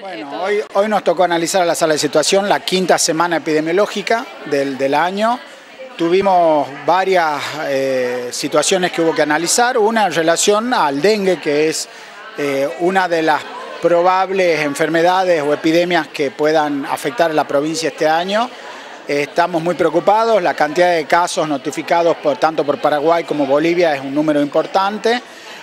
Bueno, hoy, hoy nos tocó analizar a la sala de situación la quinta semana epidemiológica del, del año. Tuvimos varias eh, situaciones que hubo que analizar, una en relación al dengue, que es eh, una de las probables enfermedades o epidemias que puedan afectar a la provincia este año. estamos muy preocupados, la cantidad de casos notificados por, tanto por Paraguay como Bolivia es un número importante,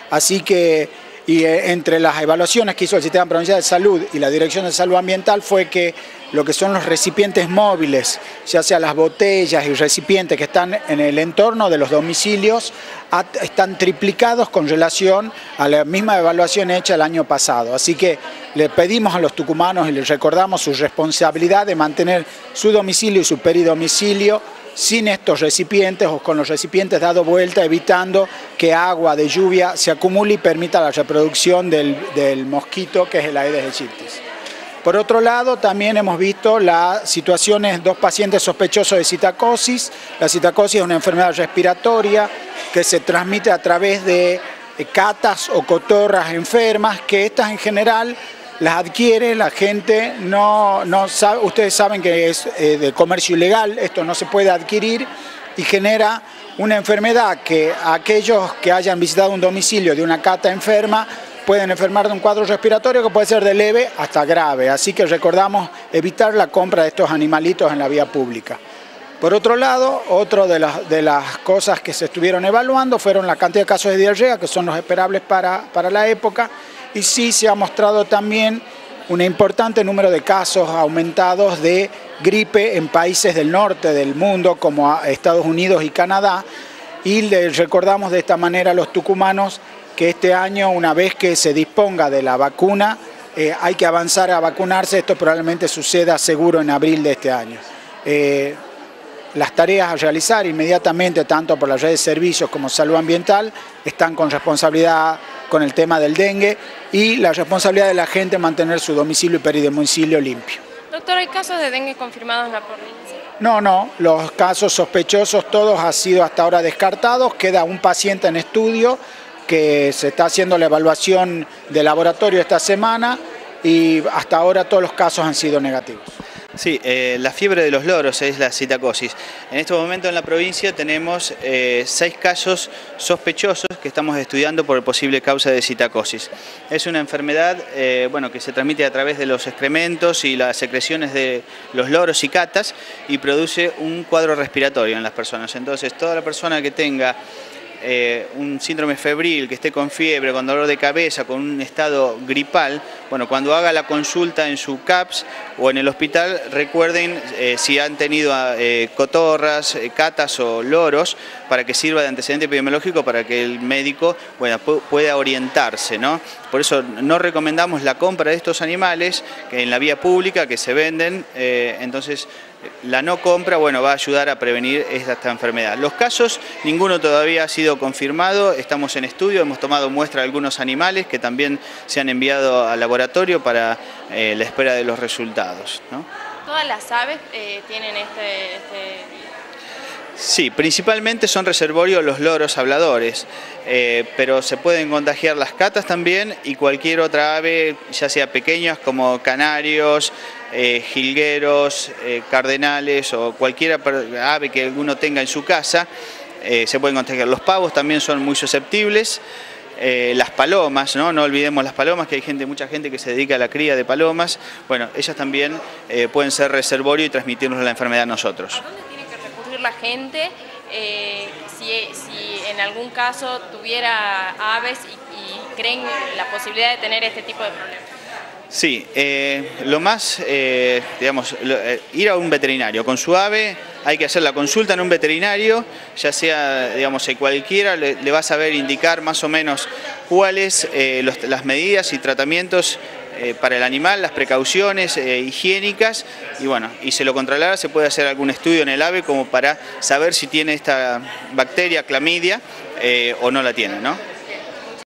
así que y eh, entre las evaluaciones que hizo el Sistema Provincial de Salud y la Dirección de Salud Ambiental fue que lo que son los recipientes móviles, ya sea las botellas y recipientes que están en el entorno de los domicilios, están triplicados con relación a la misma evaluación hecha el año pasado. Así que le pedimos a los tucumanos y les recordamos su responsabilidad de mantener su domicilio y su peridomicilio sin estos recipientes o con los recipientes dado vuelta, evitando que agua de lluvia se acumule y permita la reproducción del, mosquito que es el Aedes aegypti. Por otro lado, también hemos visto las situaciones, dos pacientes sospechosos de citacosis. La citacosis es una enfermedad respiratoria que se transmite a través de catas o cotorras enfermas, que estas en general las adquiere, la gente no, no sabe, ustedes saben que es eh, de comercio ilegal, esto no se puede adquirir y genera una enfermedad que aquellos que hayan visitado un domicilio de una cata enferma pueden enfermar de un cuadro respiratorio que puede ser de leve hasta grave, así que recordamos evitar la compra de estos animalitos en la vía pública. Por otro lado, otra de las, de las cosas que se estuvieron evaluando fueron la cantidad de casos de diarrea, que son los esperables para, para la época, y sí se ha mostrado también un importante número de casos aumentados de gripe en países del norte del mundo como Estados Unidos y Canadá y les recordamos de esta manera a los tucumanos que este año una vez que se disponga de la vacuna eh, hay que avanzar a vacunarse, esto probablemente suceda seguro en abril de este año. Eh, las tareas a realizar inmediatamente, tanto por la red de servicios como salud ambiental, están con responsabilidad con el tema del dengue y la responsabilidad de la gente mantener su domicilio y peridomicilio limpio. Doctor, ¿hay casos de dengue confirmados en la provincia? No, no, los casos sospechosos todos han sido hasta ahora descartados, queda un paciente en estudio que se está haciendo la evaluación de laboratorio esta semana y hasta ahora todos los casos han sido negativos. Sí, eh, la fiebre de los loros es la citacosis. En este momento en la provincia tenemos eh, seis casos sospechosos que estamos estudiando por posible causa de citacosis. Es una enfermedad eh, bueno, que se transmite a través de los excrementos y las secreciones de los loros y catas y produce un cuadro respiratorio en las personas. Entonces, toda la persona que tenga eh, un síndrome febril, que esté con fiebre, con dolor de cabeza, con un estado gripal, bueno, cuando haga la consulta en su CAPS o en el hospital, recuerden eh, si han tenido eh, cotorras, catas o loros, para que sirva de antecedente epidemiológico para que el médico pueda orientarse. ¿no? Por eso no recomendamos la compra de estos animales en la vía pública que se venden, entonces la no compra bueno, va a ayudar a prevenir esta enfermedad. Los casos, ninguno todavía ha sido confirmado, estamos en estudio, hemos tomado muestra de algunos animales que también se han enviado al laboratorio para eh, la espera de los resultados. ¿Todas las aves eh, tienen este, este, Sí, principalmente son reservorios los loros habladores, eh, pero se pueden contagiar las catas también y cualquier otra ave, ya sea pequeñas como canarios, eh, jilgueros, eh, cardenales o cualquier ave que alguno tenga en su casa, se pueden contagiar. Los pavos también son muy susceptibles. las palomas, ¿no? no olvidemos las palomas, que hay gente, mucha gente que se dedica a la cría de palomas, bueno, ellas también pueden ser reservorio y transmitirnos la enfermedad a nosotros. ¿A dónde tiene que recurrir la gente si, en algún caso tuviera aves y creen la posibilidad de tener este tipo de problemas? Sí, eh, lo más, eh, digamos, eh, ir a un veterinario con su ave, hay que hacer la consulta en un veterinario, ya sea, digamos, cualquiera, le, va a saber indicar más o menos cuáles las medidas y tratamientos para el animal, las precauciones higiénicas y bueno, y se lo controlará, se puede hacer algún estudio en el ave como para saber si tiene esta bacteria, clamidia, o no la tiene, ¿no?